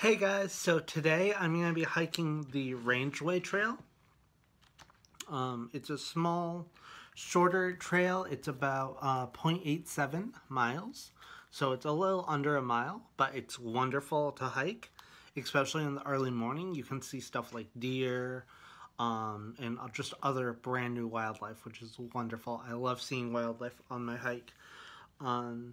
Hey guys, so today I'm going to be hiking the Rangeway Trail. Um, it's a small, shorter trail. It's about uh, 0.87 miles, so it's a little under a mile, but it's wonderful to hike, especially in the early morning. You can see stuff like deer um, and just other brand new wildlife, which is wonderful. I love seeing wildlife on my hike. Um,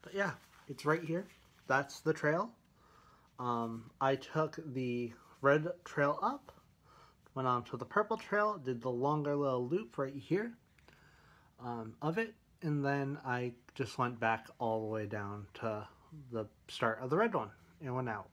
but yeah, it's right here. That's the trail. Um, I took the red trail up, went on to the purple trail, did the longer little loop right here um, of it, and then I just went back all the way down to the start of the red one and went out.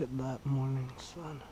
Look at that morning sun.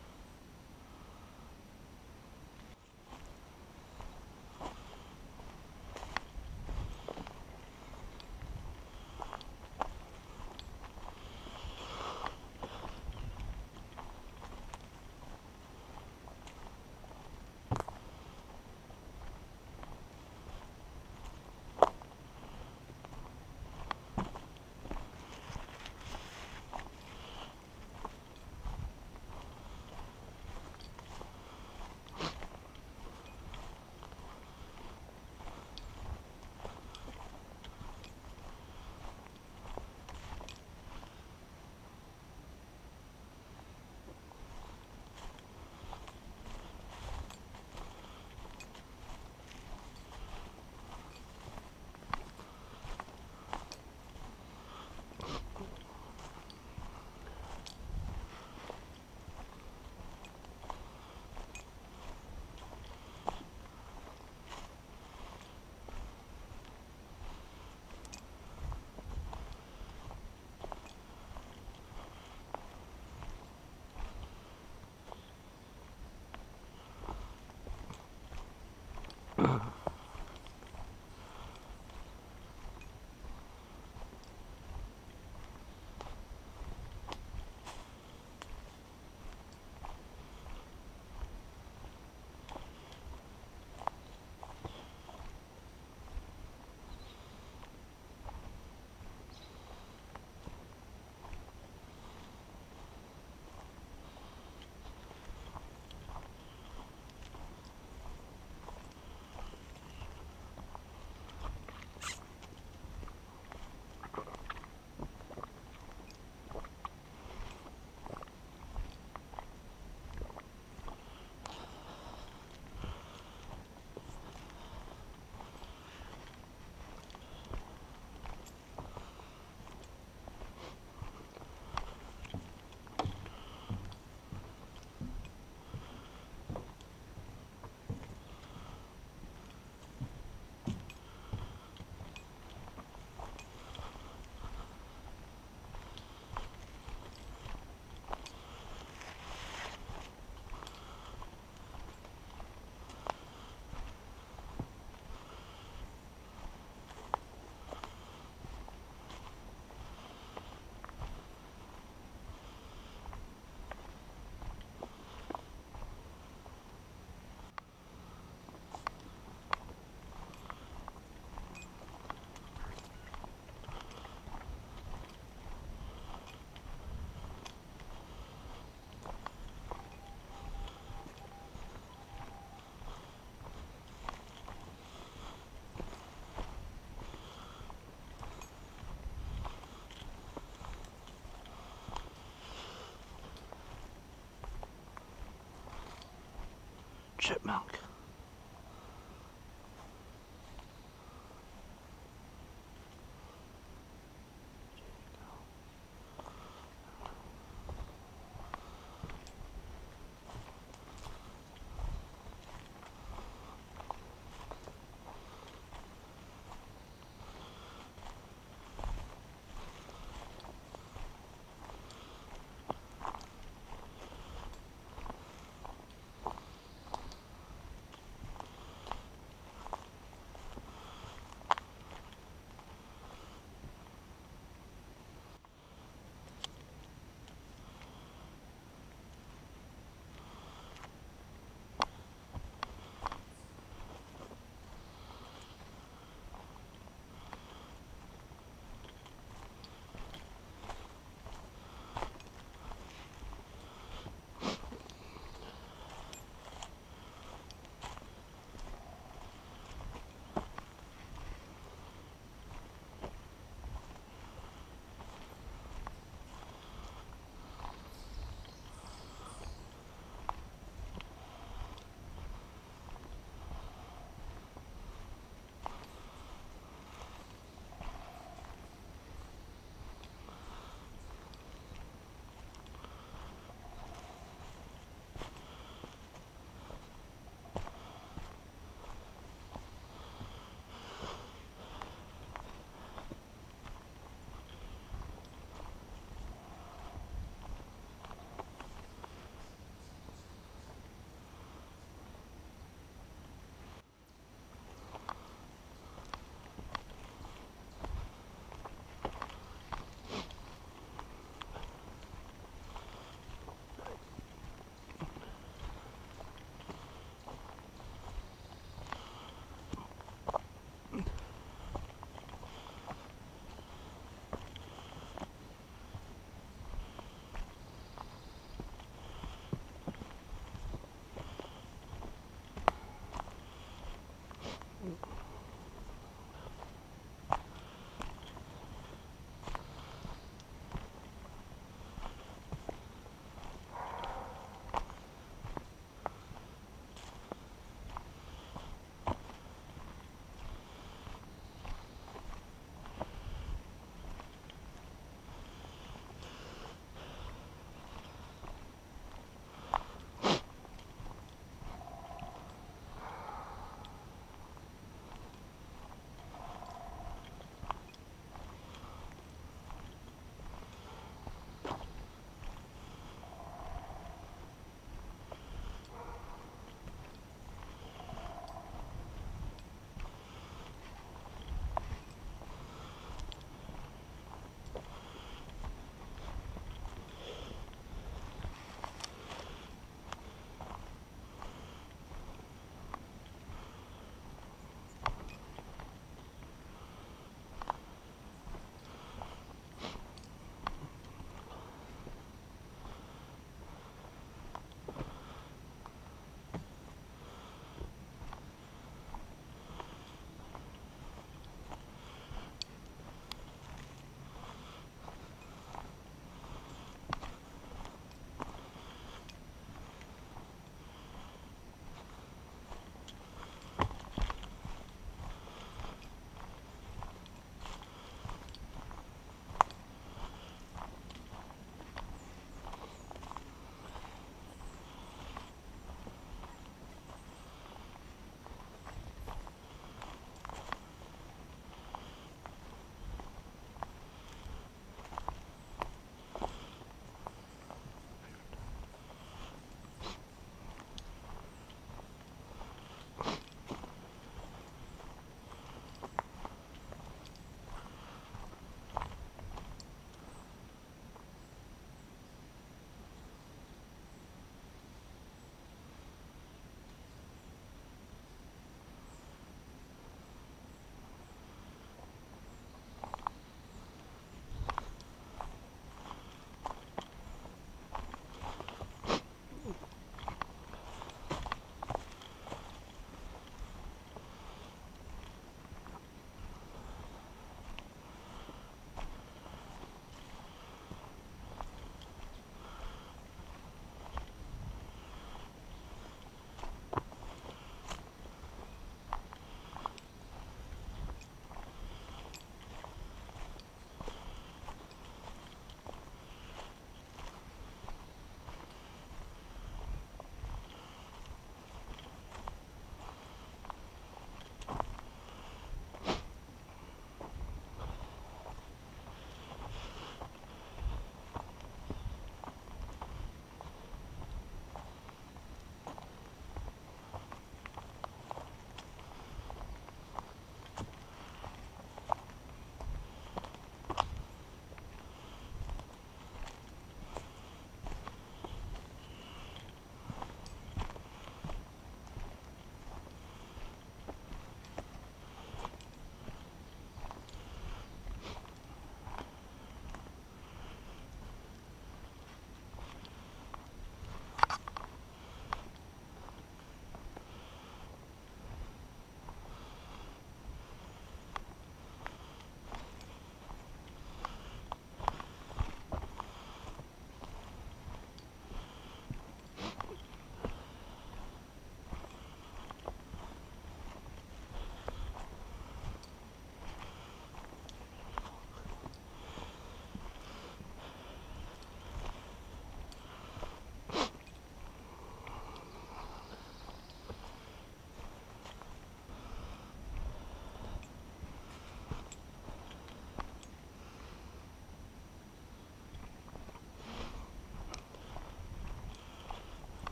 Chipmunk.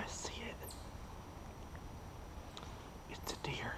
Guys see it? It's a deer.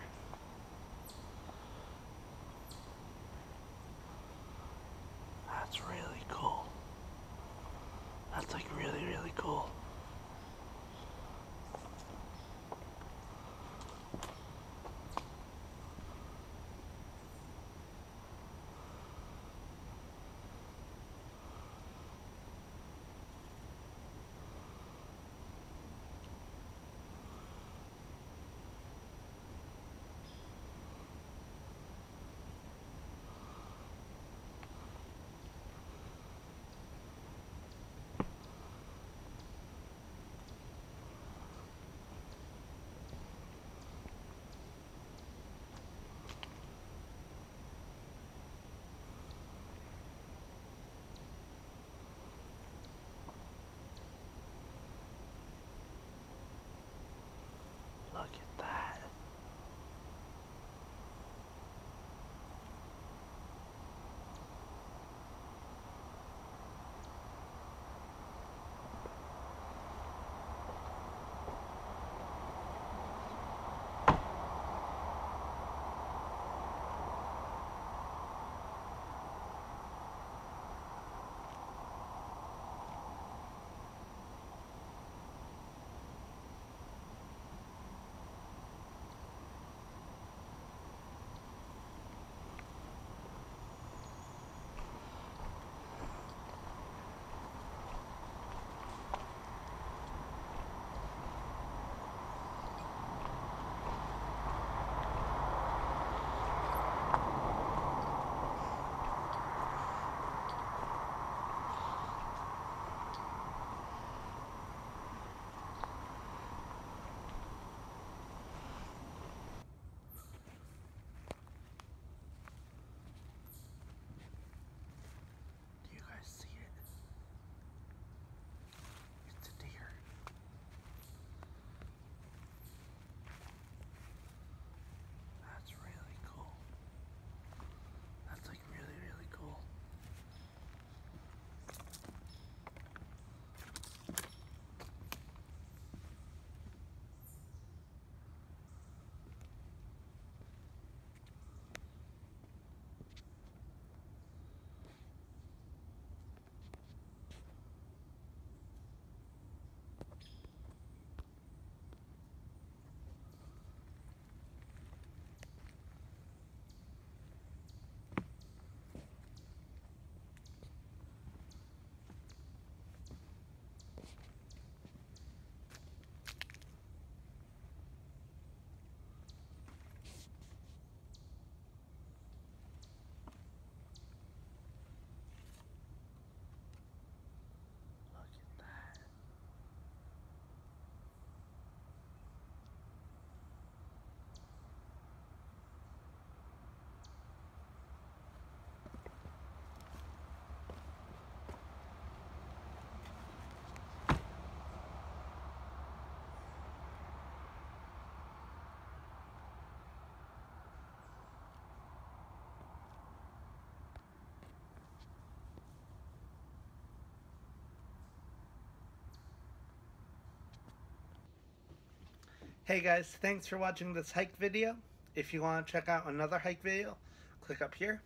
Hey guys, thanks for watching this hike video. If you want to check out another hike video, click up here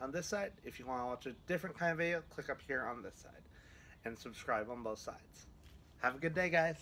on this side. If you want to watch a different kind of video, click up here on this side. And subscribe on both sides. Have a good day, guys.